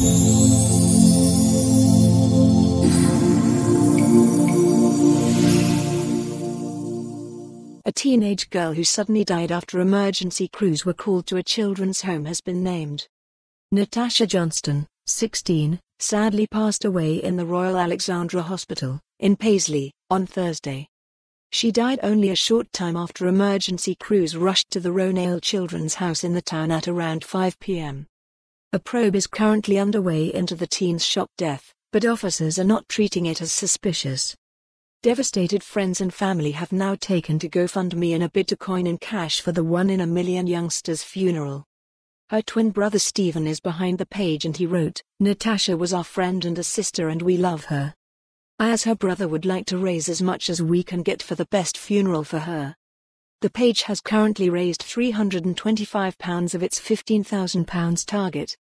A teenage girl who suddenly died after emergency crews were called to a children's home has been named. Natasha Johnston, 16, sadly passed away in the Royal Alexandra Hospital, in Paisley, on Thursday. She died only a short time after emergency crews rushed to the Roneil Children's House in the town at around 5 p.m. A probe is currently underway into the teen's shock death, but officers are not treating it as suspicious. Devastated friends and family have now taken to GoFundMe in a bid to coin in cash for the one in a million youngster's funeral. Her twin brother Stephen is behind the page and he wrote, Natasha was our friend and a sister and we love her. I as her brother would like to raise as much as we can get for the best funeral for her. The page has currently raised £325 of its £15,000 target.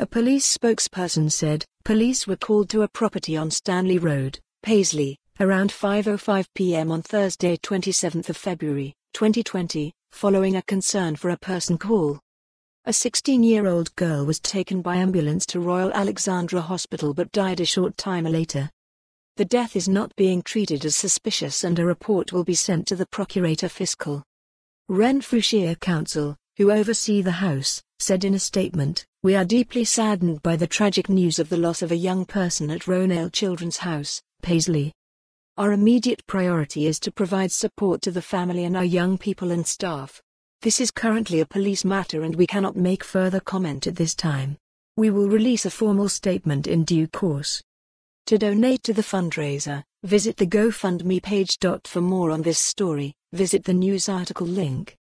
A police spokesperson said, police were called to a property on Stanley Road, Paisley, around 5.05 pm on Thursday 27 February, 2020, following a concern for a person call. A 16-year-old girl was taken by ambulance to Royal Alexandra Hospital but died a short time later. The death is not being treated as suspicious and a report will be sent to the Procurator Fiscal. Renfrewshire Council, who oversee the House, said in a statement, We are deeply saddened by the tragic news of the loss of a young person at Roneil Children's House, Paisley. Our immediate priority is to provide support to the family and our young people and staff. This is currently a police matter and we cannot make further comment at this time. We will release a formal statement in due course. To donate to the fundraiser, visit the GoFundMe page. For more on this story, visit the news article link.